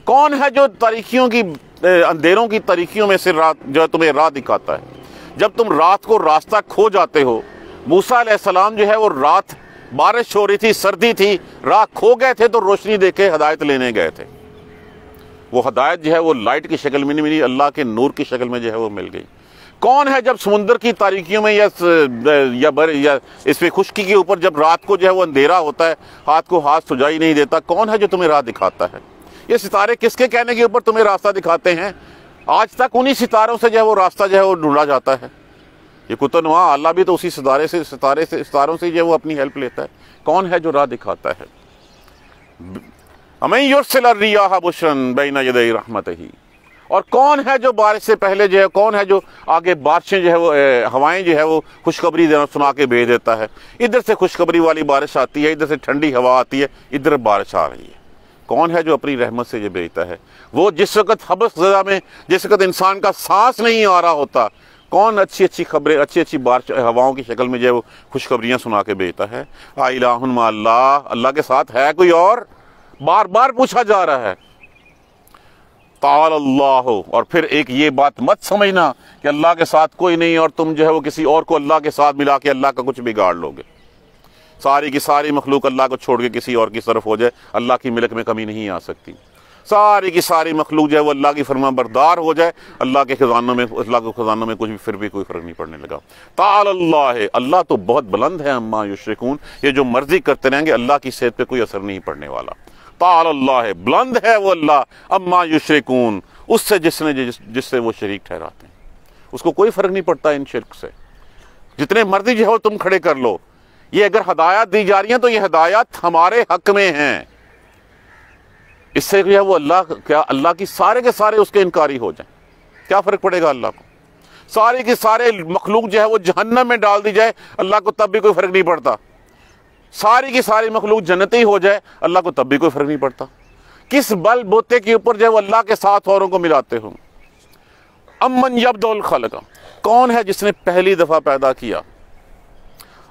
कौन है जो तारीखियों की अंधेरों की तारीखियों में से रात, जो है तुम्हें राह दिखाता है? जब तुम रात को रास्ता खो जाते हो, मूसा सलाम जो है वो रात बारिश हो रही थी, सर्दी थी राह खो गए थे तो रोशनी देखे हदायत लेने गए थे। वो हदायत जो है वो लाइट की शक्ल में नहीं मिली, अल्लाह के नूर की शक्ल में जो है वो मिल गई। कौन है जब समुद्र की तारीखियों में या या बर, या इसमें खुश्की के ऊपर जब रात को जो है वो अंधेरा होता है, हाथ को हाथ सुझाई नहीं देता, कौन है जो तुम्हें राह दिखाता है? ये सितारे किसके कहने के ऊपर तुम्हें रास्ता दिखाते हैं? आज तक उन्हीं सितारों से जो है वो रास्ता जो है वो ढूंढा जाता है। ये कुतनवा अल्लाह भी तो उसी सितारे से सितारे से, सितारों से जो है वो अपनी हेल्प लेता है। कौन है जो राह दिखाता है? बुशन बैन यद रहमत ही और कौन है जो बारिश से पहले जो है, कौन है जो आगे बारिशें जो है वो हवाएँ जो है वो खुशखबरी देना सुना के भेज देता है। इधर से खुशखबरी वाली बारिश आती है, इधर से ठंडी हवा आती है, इधर बारिश आ रही है। कौन है जो अपनी रहमत से ये भेजता है? वो जिस वक्त हबस गजा में, जिस वक्त इंसान का सांस नहीं आ रहा होता, कौन अच्छी अच्छी खबरें, अच्छी अच्छी बारिश हवाओं की शक्ल में जो है वो खुशखबरियाँ सुना के भेजता है? आई अल्लाह अल्लाह के साथ है कोई और? बार बार पूछा जा रहा है। ताल अल्लाह और फिर एक ये बात मत समझना कि अल्लाह के साथ कोई नहीं और तुम जो है वो किसी और को अल्लाह के साथ मिला के अल्लाह का कुछ बिगाड़ लोगे। सारी की सारी मखलूक अल्लाह को छोड़ के किसी और की तरफ़ हो जाए, अल्लाह की मिलक में कमी नहीं आ सकती। सारी की सारी मखलूक जो है वो अल्लाह की फरमा बरदार हो जाए, अल्लाह के खजानों में, अल्लाह के खजानों में कुछ भी, फिर भी कोई फ़र्क नहीं पड़ने लगा। ताल अल्लाह है अल्लाह तो बहुत बुलंद है अम्मा युशरकून। ये जो मर्ज़ी करते रहेंगे, अल्लाह की सेहत पर कोई असर नहीं पड़ने वाला। ताल अल्लाह है। बुलंद है वो अल्लाह। अम्मा युशरकून। उससे जिसने जिस, जिससे वो शरीक ठहराते हैं। उसको कोई फ़र्क नहीं पड़ता इन शिरक से। जितने मर्ज़ी जो है तुम खड़े कर लो। ये अगर हदायत दी जा रही है तो ये हदायत हमारे हक में है। इससे क्या वो अल्लाह क्या अल्लाह की सारे के सारे उसके इनकारी हो जाए। क्या फ़र्क पड़ेगा अल्लाह को? सारे के सारे मखलूक जो है वो जहन्नम में डाल दी जाए। अल्लाह को तब भी कोई फ़र्क नहीं पड़ता। सारी की सारी मखलूक जन्नत ही हो जाए, अल्लाह को तब भी कोई फ़र्क नहीं पड़ता। किस बल बोते के ऊपर जो अल्लाह के साथ औरों को मिलाते हो? अमन यबदौल खल कौन है जिसने पहली दफ़ा पैदा किया?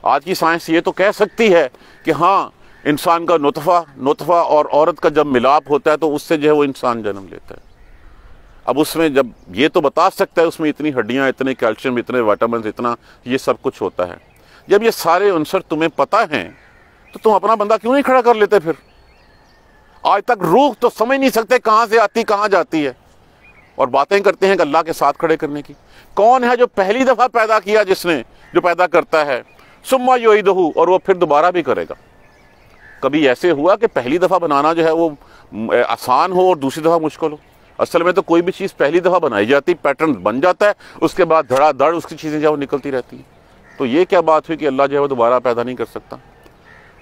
आज की साइंस ये तो कह सकती है कि हाँ इंसान का नुतफ़ा नुतफ़ा और औरत का जब मिलाप होता है तो उससे जो है वो इंसान जन्म लेता है। अब उसमें जब ये तो बता सकता है उसमें इतनी हड्डियाँ, इतने कैल्शियम, इतने वाइटामिन इतना ये सब कुछ होता है। जब ये सारे अंसर तुम्हें पता हैं तो तुम अपना बंदा क्यों नहीं खड़ा कर लेते फिर? आज तक रूह तो समझ नहीं सकते कहाँ से आती, कहाँ जाती है। और बातें करते हैं अल्लाह के साथ खड़े करने की। कौन है जो पहली दफ़ा पैदा किया जिसने, जो पैदा करता है? सुम्मा योईदहू, और वो फिर दोबारा भी करेगा। कभी ऐसे हुआ कि पहली दफ़ा बनाना जो है वो आसान हो और दूसरी दफ़ा मुश्किल हो? असल में तो कोई भी चीज़ पहली दफ़ा बनाई जाती, पैटर्न बन जाता है, उसके बाद धड़ाधड़ उसकी चीज़ें जो निकलती रहती हैं। तो ये क्या बात हुई कि अल्लाह जो है वो दोबारा पैदा नहीं कर सकता?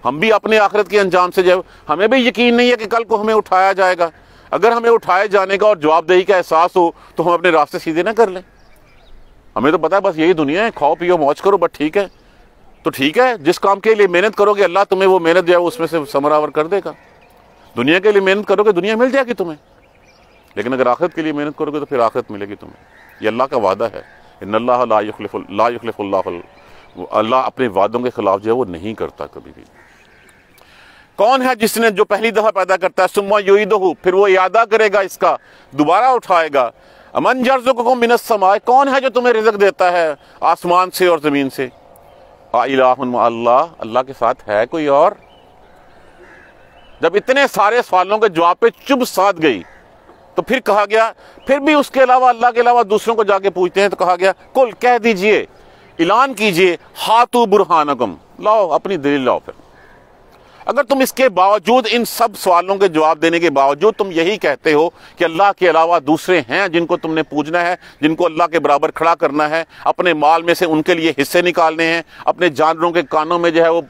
हम भी अपने आखिरत के अंजाम से जब हमें भी यकीन नहीं है कि कल को हमें उठाया जाएगा, अगर हमें उठाए जाने का और जवाबदेही का एहसास हो तो हम अपने रास्ते सीधे ना कर लें। हमें तो पता है बस यही दुनिया है, खाओ पियो, मौज करो बट ठीक है। तो ठीक है, जिस काम के लिए मेहनत करोगे, अल्लाह तुम्हें वो मेहनत जो है उसमें से समरावर कर देगा। दुनिया के लिए मेहनत करोगे, दुनिया मिल जाएगी तुम्हें। लेकिन अगर आखिरत के लिए मेहनत करोगे तो फिर आखिरत मिलेगी तुम्हें। ये अल्लाह का वादा है। इन अल्लाह अपने वादों के खिलाफ जो है वो नहीं करता कभी भी। कौन है जिसने जो पहली दफ़ा पैदा करता है? सुम्मा दो फिर वो यादा करेगा इसका, दोबारा उठाएगा। अमन जर्ज को मिनत समाए। कौन है जो तुम्हें रिजक देता है आसमान से और ज़मीन से? अल्लाह। अल्लाह के साथ है कोई और? जब इतने सारे सवालों के जवाब पे चुप साध गई तो फिर कहा गया, फिर भी उसके अलावा, अल्लाह के अलावा दूसरों को जाके पूछते हैं तो कहा गया, कुल कह दीजिए, ऐलान कीजिए हाथू बुरहानकम। लाओ, अपनी दलील लाओ फिर। अगर तुम इसके बावजूद इन सब सवालों के जवाब देने के बावजूद तुम यही कहते हो कि अल्लाह के अलावा दूसरे हैं जिनको तुमने पूजना है, जिनको अल्लाह के बराबर खड़ा करना है, अपने माल में से उनके लिए हिस्से निकालने हैं, अपने जानवरों के कानों में जो है वो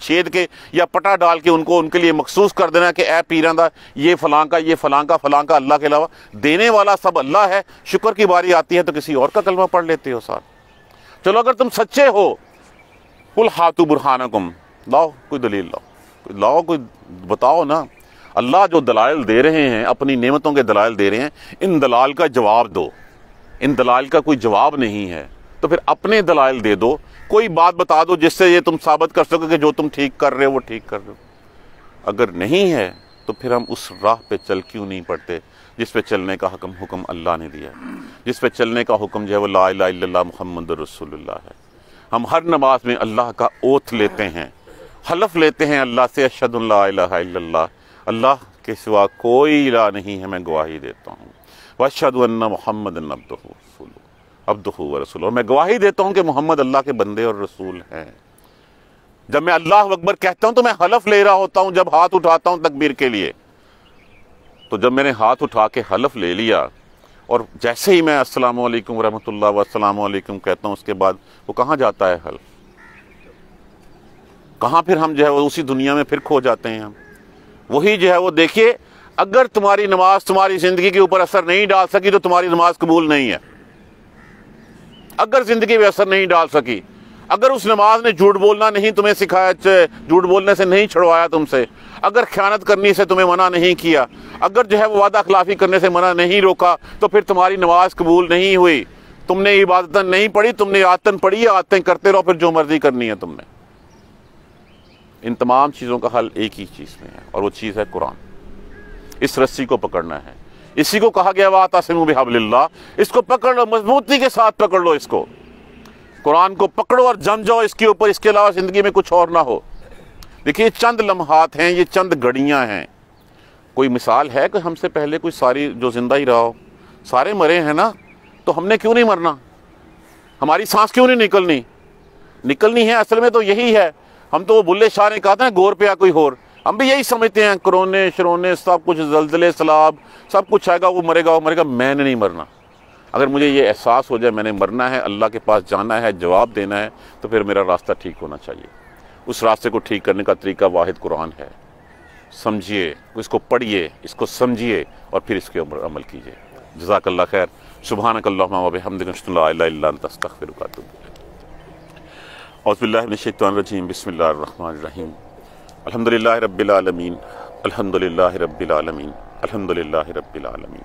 छेद के या पटा डाल के उनको उनके लिए मखसूस कर देना कि ए पीरा दा ये फलां का, ये फलां का फलां का अल्लाह के अलावा देने वाला सब अल्लाह है, शुक्र की बारी आती है तो किसी और का कलमा पढ़ लेते हो साथ चलो, अगर तुम सच्चे हो, कुल हाथू बुरहानकुम, लाओ, कोई दलील लाओ। लाओ कोई, बताओ ना। अल्लाह जो दलाल दे रहे हैं, अपनी नेमतों के दलाल दे रहे हैं, इन दलाल का जवाब दो। इन दलाल का कोई जवाब नहीं है तो फिर अपने दलाल दे दो। कोई बात बता दो जिससे ये तुम साबित कर सको कि जो तुम ठीक कर रहे हो, वो ठीक कर रहे हो। अगर नहीं है तो फिर हम उस राह पे चल क्यों नहीं पड़ते, जिस पे चलने का हकम, हुक्म अल्लाह ने दिया जिस पे चलने का हुक्म जो है, वो ला मोहम्मद रसोल्ला है। हम हर नमाज़ में अल्लाह का ओथ लेते हैं। हलफ लेते हैं अल्लाह से अशद अल्लाह के सिवा कोई इला नहीं है, मैं गवाही देता हूँ। वशद मोहम्मद अब्दू व रसूल मैं गवाही देता हूँ कि मोहम्मद अल्लाह के बंदे और रसूल हैं। जब मैं अल्लाह अकबर कहता हूँ तो मैं हलफ ले रहा होता हूँ, जब हाथ उठाता हूँ तकबीर के लिए। तो जब मैंने हाथ उठा के हलफ ले लिया, और जैसे ही मैं रहमतुल्लाह वस्सलाम वालेकुम कहता हूँ, उसके बाद वो कहाँ जाता है हल कहाँ फिर हम जो है वो उसी दुनिया में फिर खो जाते हैं हम? वही जो है वो देखिए, अगर तुम्हारी नमाज़ तुम्हारी ज़िंदगी के ऊपर असर नहीं डाल सकी तो तुम्हारी नमाज़ कबूल नहीं है। अगर ज़िंदगी में असर नहीं डाल सकी, अगर उस नमाज़ ने झूठ बोलना नहीं तुम्हें सिखाया झूठ बोलने से नहीं छुड़वाया तुमसे, अगर ख्यानत करने से तुम्हें मना नहीं किया, अगर जो है वो वादा खिलाफी करने से मना नहीं रोका तो फिर तुम्हारी नमाज़ कबूल नहीं हुई। तुमने इबादतन नहीं पढ़ी, तुमने आतन पढ़ी आदतें करते रहो, फिर जो मर्ज़ी करनी है तुमने। इन तमाम चीज़ों का हल एक ही चीज़ में है, और वो चीज़ है कुरान। इस रस्सी को पकड़ना है। इसी को कहा गया, वाता सिमू बिहबल्ला इसको पकड़ लो, मजबूती के साथ पकड़ लो इसको। कुरान को पकड़ो और जम जाओ इसके ऊपर, इसके अलावा ज़िंदगी में कुछ और ना हो। देखिए चंद लम्हात हैं, ये चंद घड़ियाँ हैं। कोई मिसाल है कि हमसे पहले कोई सारी जो ज़िंदा ही रहा हो? सारे मरे हैं ना तो हमने क्यों नहीं मरना? हमारी सांस क्यों नहीं निकलनी? निकलनी है, असल में तो यही है। हम तो वो बुल्ले शाह ने कहा था ना गोर पे या कोई और हम भी यही समझते हैं, कोरोने, शरोने, सब कुछ, जल्दले, सलाब, सब कुछ आएगा, वो मरेगा वो मरेगा, मैंने नहीं मरना। अगर मुझे ये एहसास हो जाए, मैंने मरना है, अल्लाह के पास जाना है, जवाब देना है तो फिर मेरा रास्ता ठीक होना चाहिए। उस रास्ते को ठीक करने का तरीका वाहिद कुरान है। समझिए, इसको पढ़िए, इसको समझिए, और फिर इसके ऊपर अमल कीजिए। जजाकल्ला खैर। सुबहान अल्लाहमदिनशतरजीम बसमीम अलहमदिल्ला रबालमीन अलहमदिल्ला रबालमीन अलहमदिल्ला रबालमीन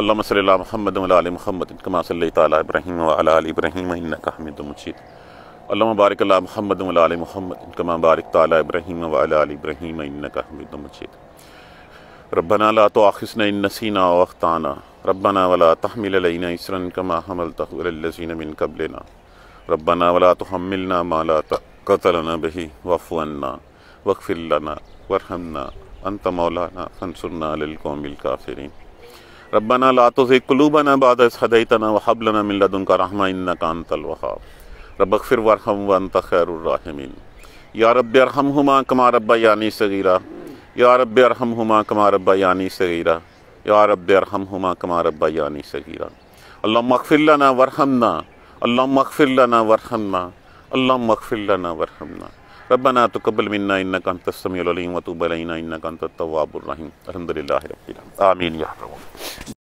अल्लाह सल महमद महमद कमा सल इब्राहीम वाल इब्राहीम हमिद मजीद अल्लाह बारिक महमद महमद कमा बारिक ताला इब्राहीम वाल इब्राहीम हमिद मजीद रब्बना ला तो आखिसन इन नसीना वख्ताना रब्बना वला तहमिल अलैना इसरन कमा हमलतहु अलल्लज़ीन मिन कबलना रब्बना वला तुहम्मिलना मा ला तक़तलना बिही वफ़ु अन्ना वग़फिर लना वरहमना अंत मौलाना फंसुरना अलिल कौमिल काफिरीन रब्बना ला तुज़िग़ क़ुलूबना बाद हदैतना व हब लना मिन लदुनका रहमा इन्नका अंतल वहाब रब्बग़फिर वरहम व अंत खैरुर राहिमीन या रब्बि अरहमहुमा कमा रब्बयानी सगीरा या रब्बि अरहमहुमा कमा रब्बयानी सगीरा या रब्बि अरहमहुमा कमा रब्बयानी सगीरा अल्लाहुम्मा इग़फिर लना वरहमना अल्लाहुम्मा इग़फिर लना वरहमना अल्लाहुम्मा इग़फिर लना वरहमना रब्बना तक़ब्बल मिन्ना इन्नका अंतस समीउल अलीम व तुब अलैना इन्नका अंतत तव्वाबुर रहीम अल्हम्दुलिल्लाहि रब्बिल आमीन या रब्बल